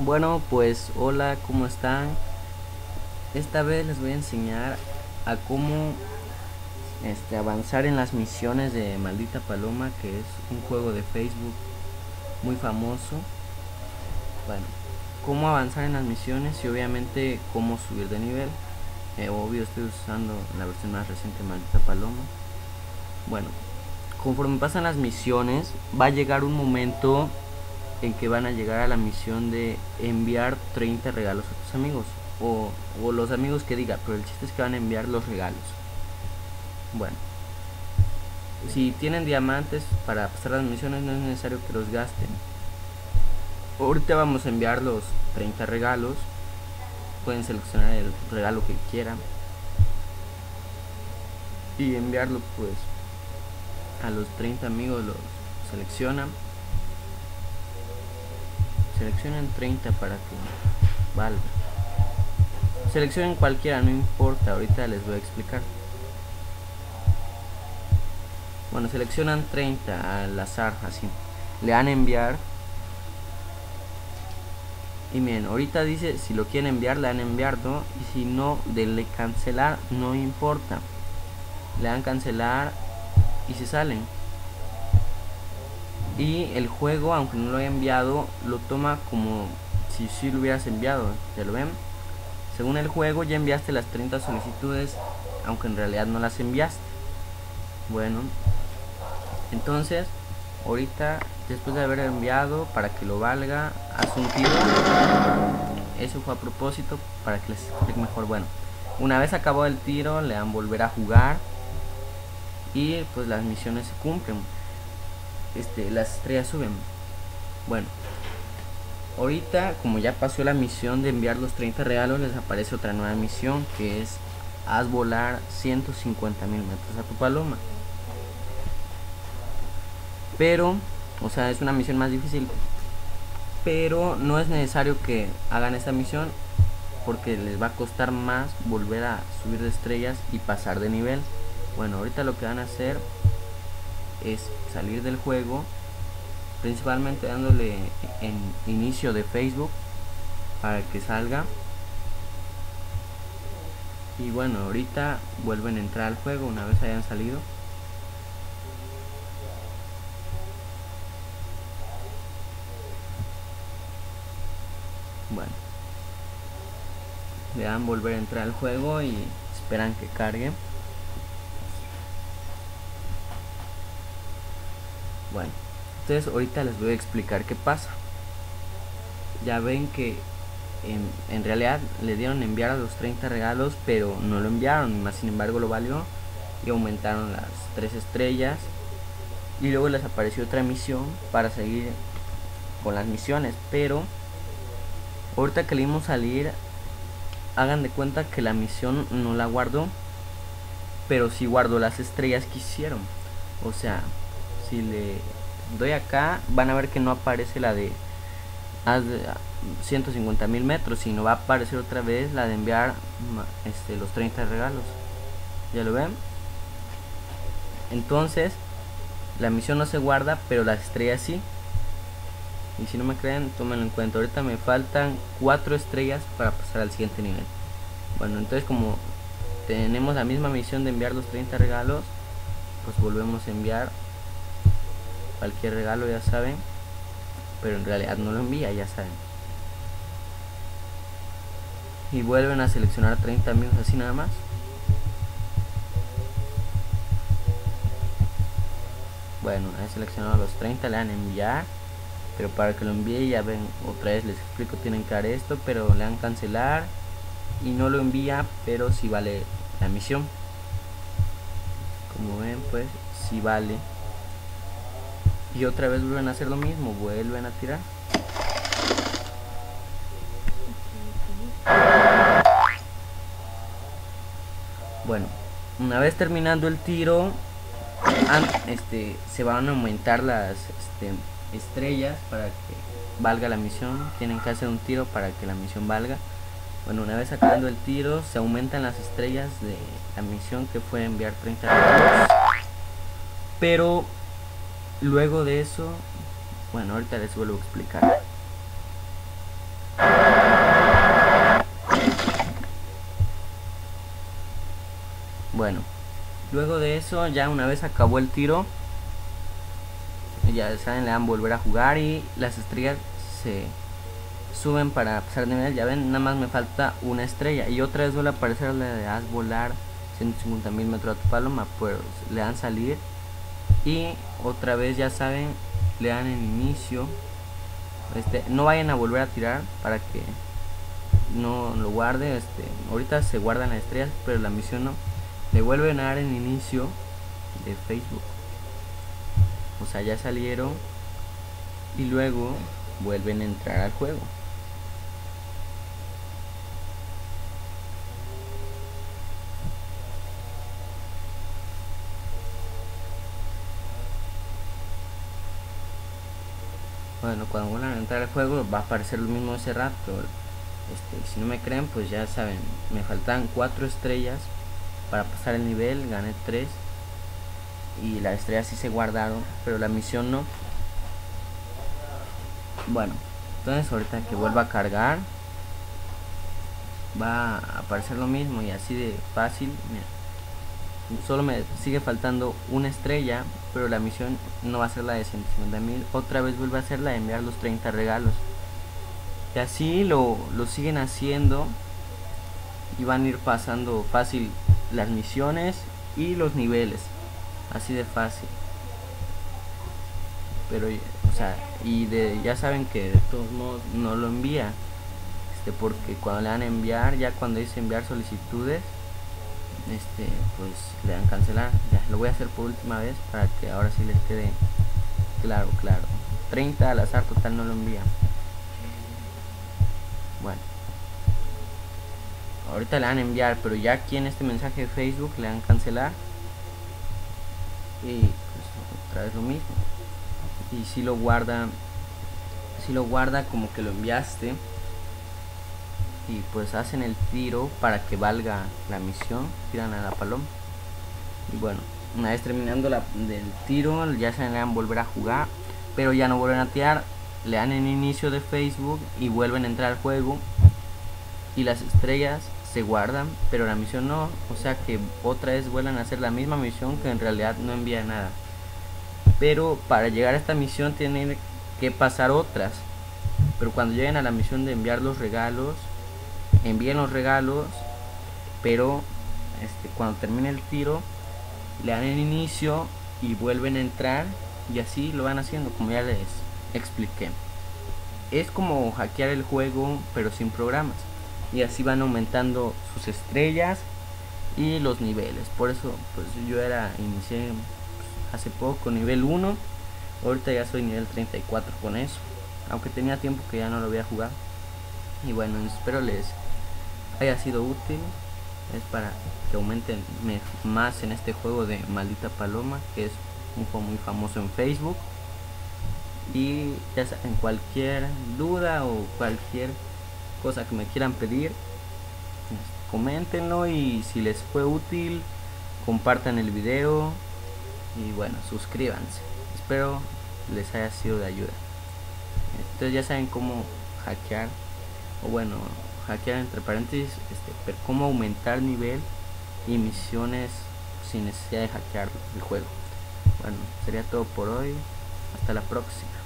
Bueno, pues hola, ¿cómo están? Esta vez les voy a enseñar a cómo este, avanzar en las misiones de Maldita Paloma, que es un juego de Facebook muy famoso. Bueno, cómo avanzar en las misiones y obviamente cómo subir de nivel. Eh, obvio estoy usando la versión más reciente de Maldita Paloma. Bueno, conforme pasan las misiones, va a llegar un momento en que van a llegar a la misión de enviar 30 regalos a tus amigos o, los amigos que diga, pero el chiste es que van a enviar los regalos. Bueno, si tienen diamantes para pasar las misiones no es necesario que los gasten. Ahorita vamos a enviar los 30 regalos. Pueden seleccionar el regalo que quieran. Y enviarlo pues a los 30 amigos los seleccionan seleccionen 30 para que valga. Seleccionen cualquiera no importa ahorita les voy a explicar. Bueno seleccionan 30 al azar así. Le dan enviar. Y miren ahorita dice si lo quieren enviar le dan enviar y si no denle cancelar no importa. Le dan cancelar y se salen y el juego aunque no lo haya enviado lo toma como si sí lo hubieras enviado ¿ya lo ven? según el juego ya enviaste las 30 solicitudes aunque en realidad no las enviaste. Bueno entonces ahorita después de haber enviado para que lo valga haz un tiro eso fue a propósito para que les explique mejor. Bueno una vez acabó el tiro le dan volver a jugar y pues las misiones se cumplen este, las estrellas suben. Bueno, ahorita como ya pasó la misión de enviar los 30 regalos, les aparece otra nueva misión que es haz volar 150 mil metros a tu paloma. Pero, o sea, es una misión más difícil. Pero no es necesario que hagan esta misión porque les va a costar más volver a subir de estrellas y pasar de nivel. Bueno, ahorita lo que van a hacer es salir del juego principalmente dándole en inicio de Facebook para que salga. Y bueno ahorita vuelven a entrar al juego una vez hayan salido. Bueno le dan volver a entrar al juego y esperan que cargue Bueno, entonces ahorita les voy a explicar qué pasa. Ya ven que en, realidad le dieron enviar a los 30 regalos, pero no lo enviaron, más sin embargo lo valió y aumentaron las 3 estrellas. Y luego les apareció otra misión para seguir con las misiones, pero ahorita que le dimos salir, hagan de cuenta que la misión no la guardó, pero sí guardó las estrellas que hicieron. O sea, si le doy acá van a ver que no aparece la de 150 mil metros sino va a aparecer otra vez la de enviar este, los 30 regalos. Ya lo ven entonces la misión no se guarda pero las estrellas sí. Y si no me creen tómenlo en cuenta. Ahorita me faltan 4 estrellas para pasar al siguiente nivel. Bueno entonces como tenemos la misma misión de enviar los 30 regalos pues volvemos a enviar cualquier regalo ya saben. Pero en realidad no lo envía ya saben. Y vuelven a seleccionar 30 amigos así nada más. Bueno he seleccionado los 30 le dan enviar. Pero para que lo envíe ya ven otra vez les explico tienen que dar esto pero le dan cancelar. Y no lo envía pero si vale la misión. Como ven pues si vale y otra vez vuelven a hacer lo mismo vuelven a tirar. Bueno una vez terminando el tiro este se van a aumentar las este, estrellas para que valga la misión. Tienen que hacer un tiro para que la misión valga. Bueno una vez acabando el tiro se aumentan las estrellas de la misión que fue enviar 30 pero Luego de eso, bueno, ahorita les vuelvo a explicar. Bueno, luego de eso, ya una vez acabó el tiro, ya saben, le dan volver a jugar y las estrellas se suben para pasar de nivel. Ya ven, nada más me falta una estrella y otra vez vuelve a aparecer la de haz volar 150.000 metros a tu paloma, pues le dan salir y otra vez ya saben le dan en inicio. Este no vayan a volver a tirar para que no lo guarde este ahorita se guardan las estrellas pero la misión no. Le vuelven a dar en inicio de facebook. O sea ya salieron y luego vuelven a entrar al juego bueno cuando vuelvan a entrar al juego va a aparecer lo mismo ese rato este, si no me creen pues ya saben me faltan cuatro estrellas para pasar el nivel gané 3 y las estrellas sí se guardaron pero la misión no. Bueno entonces ahorita que vuelva a cargar va a aparecer lo mismo y así de fácil solo me sigue faltando una estrella pero la misión no va a ser la de 150 mil. Otra vez vuelve a ser la de enviar los 30 regalos. Y así lo, lo siguen haciendo y van a ir pasando fácil las misiones y los niveles. Así de fácil. Pero o sea y de ya saben que de todos modos no lo envía este porque cuando le dan a enviar ya cuando dice enviar solicitudes este pues le dan cancelar ya lo voy a hacer por última vez para que ahora sí les quede claro claro. 30 al azar total no lo envía bueno. Ahorita le dan enviar pero ya aquí en este mensaje de facebook le dan cancelar y pues otra vez lo mismo. Y si lo guarda si lo guarda como que lo enviaste y pues hacen el tiro para que valga la misión tiran a la paloma. Y bueno una vez terminando la, del tiro ya se le dan volver a jugar pero ya no vuelven a tirar. Le dan en inicio de facebook y vuelven a entrar al juego. Y las estrellas se guardan pero la misión no. O sea que otra vez vuelven a hacer la misma misión que en realidad no envía nada. Pero para llegar a esta misión tienen que pasar otras. Pero cuando lleguen a la misión de enviar los regalos envíen los regalos pero este, cuando termine el tiro le dan el inicio y vuelven a entrar y así lo van haciendo como ya les expliqué. Es como hackear el juego pero sin programas. Y así van aumentando sus estrellas y los niveles. Por eso pues yo era inicié pues, hace poco nivel 1 ahorita ya soy nivel 34 con eso. Aunque tenía tiempo que ya no lo había jugado. Y bueno espero les haya sido útil es para que aumenten más en este juego de maldita paloma que es un juego muy famoso en facebook. Y ya en cualquier duda o cualquier cosa que me quieran pedir coméntenlo y si les fue útil compartan el video y bueno suscríbanse. Espero les haya sido de ayuda. Entonces ya saben cómo hackear o bueno hackear entre paréntesis este, pero cómo aumentar nivel y misiones sin necesidad de hackear el juego. Bueno sería todo por hoy. Hasta la próxima